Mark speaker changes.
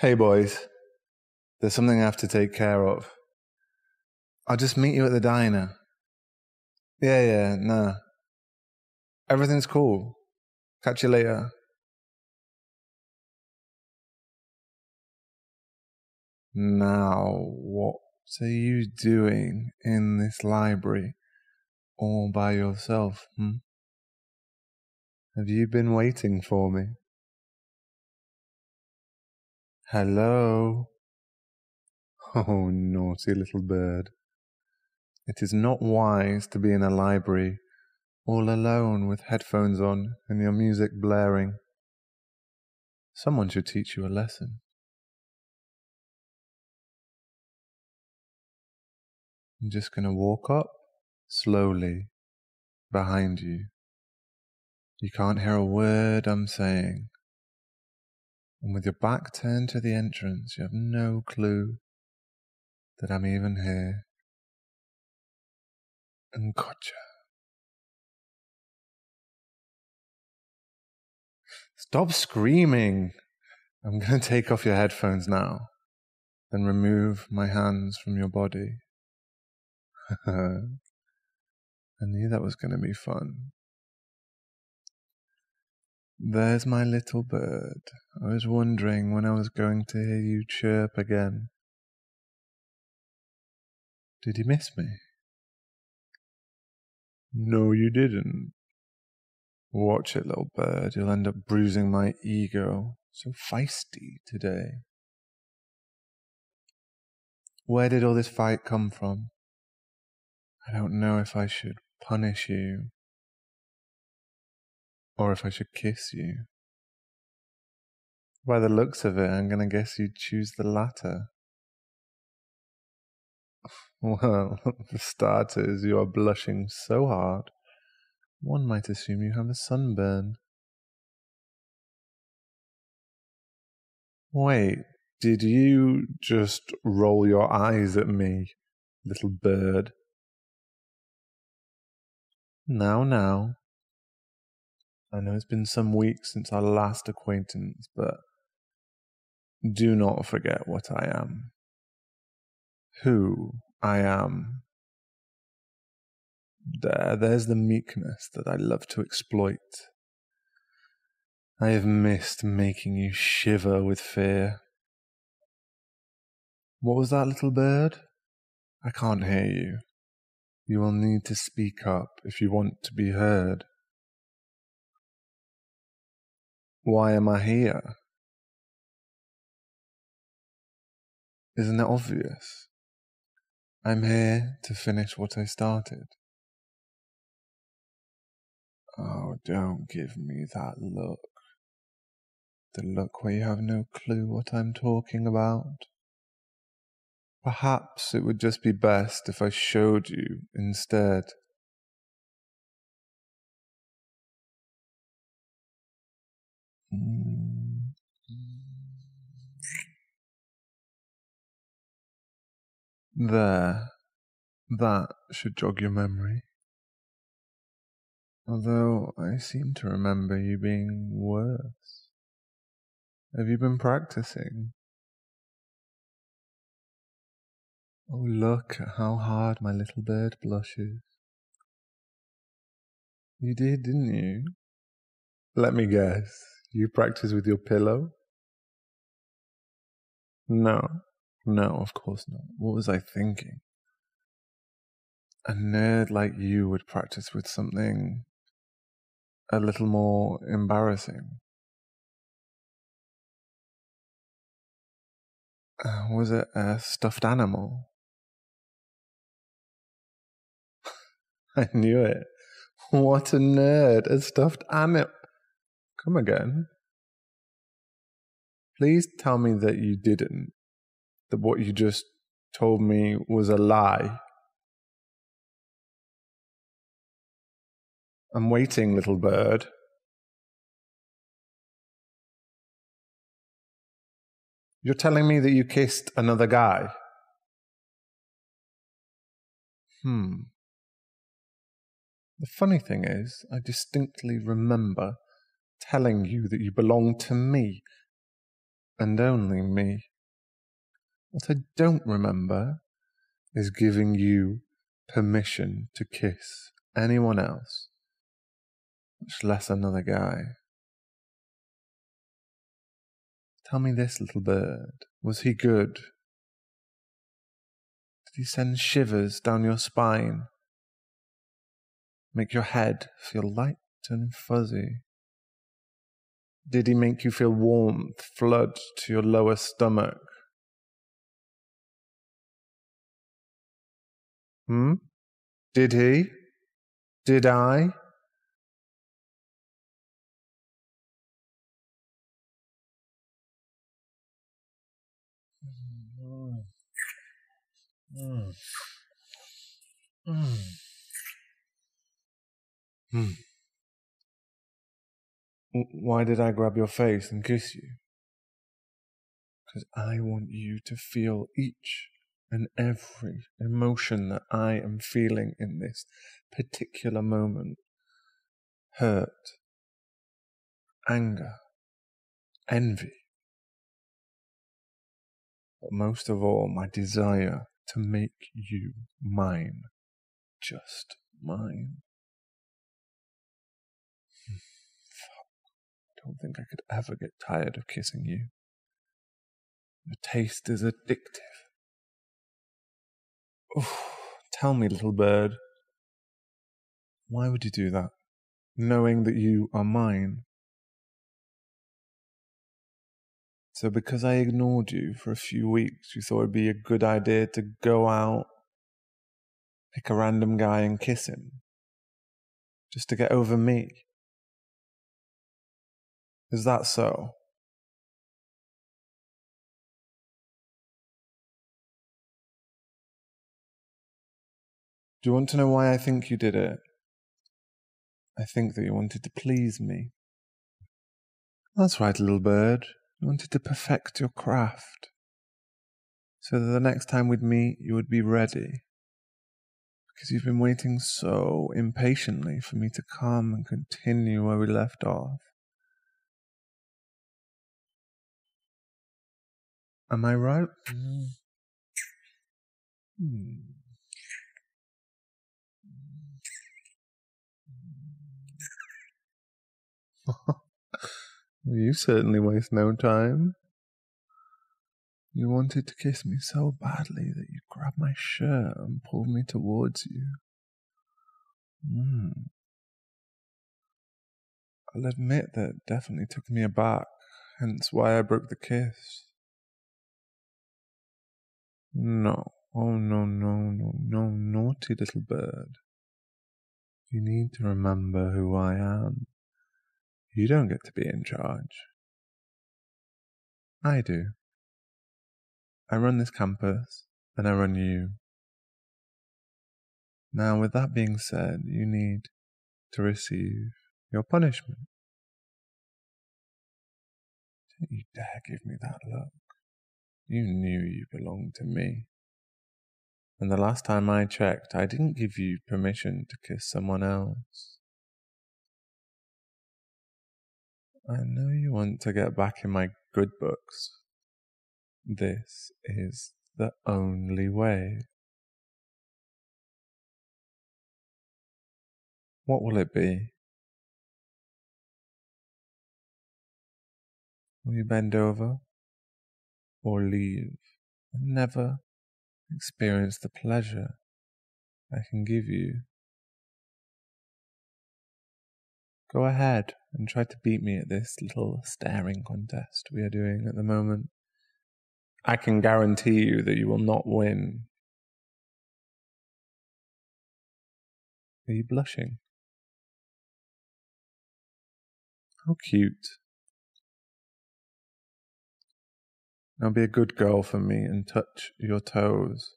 Speaker 1: Hey, boys. There's something I have to take care of. I'll just meet you at the diner. Yeah, yeah, nah. Everything's cool. Catch you later. Now, what are you doing in this library all by yourself, hmm? Have you been waiting for me? Hello? Oh, naughty little bird. It is not wise to be in a library all alone with headphones on and your music blaring. Someone should teach you a lesson. I'm just going to walk up slowly behind you. You can't hear a word I'm saying. And with your back turned to the entrance, you have no clue that I'm even here. And gotcha. Stop screaming. I'm going to take off your headphones now, then remove my hands from your body. I knew that was going to be fun. There's my little bird. I was wondering when I was going to hear you chirp again. Did you miss me? No, you didn't. Watch it, little bird. You'll end up bruising my ego. So feisty today. Where did all this fight come from? I don't know if I should punish you or if I should kiss you. By the looks of it, I'm going to guess you'd choose the latter. Well, for starters, you are blushing so hard, one might assume you have a sunburn. Wait, did you just roll your eyes at me, little bird? Now, now. I know it's been some weeks since our last acquaintance, but do not forget what I am. Who I am. There, there's the meekness that I love to exploit. I have missed making you shiver with fear. What was that little bird? I can't hear you. You will need to speak up if you want to be heard. Why am I here? Isn't that obvious? I'm here to finish what I started. Oh, don't give me that look. The look where you have no clue what I'm talking about. Perhaps it would just be best if I showed you instead. Mm. There. That should jog your memory. Although I seem to remember you being worse. Have you been practicing? Oh, look at how hard my little bird blushes. You did, didn't you? Let me guess. You practice with your pillow? No, no, of course not. What was I thinking? A nerd like you would practice with something a little more embarrassing. Uh, was it a stuffed animal? I knew it. What a nerd. A stuffed animal. Come again. Please tell me that you didn't. That what you just told me was a lie. I'm waiting, little bird. You're telling me that you kissed another guy? Hmm. The funny thing is, I distinctly remember telling you that you belong to me. and only me. What I don't remember is giving you permission to kiss anyone else, much less another guy. Tell me this, little bird. Was he good? Did he send shivers down your spine? Make your head feel light and fuzzy? Did he make you feel warmth flood to your lower stomach? Hmm? Did he? Did I? Mm. Mm. Mm. Why did I grab your face and kiss you? Because I want you to feel each and every emotion that I am feeling in this particular moment hurt, anger, envy, but most of all, my desire to make you mine, just mine. Don't think I could ever get tired of kissing you. The taste is addictive. Oh, tell me, little bird, why would you do that, knowing that you are mine? So, because I ignored you for a few weeks, you thought it'd be a good idea to go out, pick a random guy and kiss him, just to get over me. Is that so? Do you want to know why I think you did it? I think that you wanted to please me. That's right, little bird. You wanted to perfect your craft. So that the next time we'd meet, you would be ready. Because you've been waiting so impatiently for me to come and continue where we left off. Am I right? Mm. Hmm. you certainly waste no time. You wanted to kiss me so badly that you grabbed my shirt and pulled me towards you. Mm. I'll admit that definitely took me aback, hence why I broke the kiss. No, oh no, no, no, no, naughty little bird. You need to remember who I am. You don't get to be in charge. I do. I run this campus, and I run you. Now, with that being said, you need to receive your punishment. Don't you dare give me that look. You knew you belonged to me. And the last time I checked, I didn't give you permission to kiss someone else. I know you want to get back in my good books. This is the only way. What will it be? Will you bend over or leave and never experience the pleasure I can give you? Go ahead and try to beat me at this little staring contest we are doing at the moment. I can guarantee you that you will not win. Are you blushing? How cute. Now be a good girl for me and touch your toes.